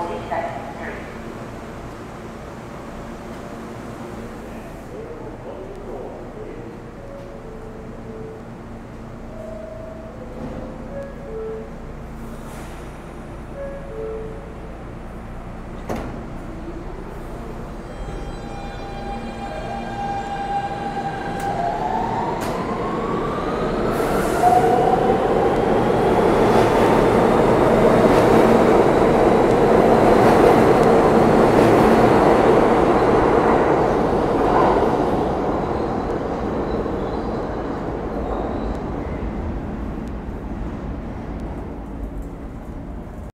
futbolistas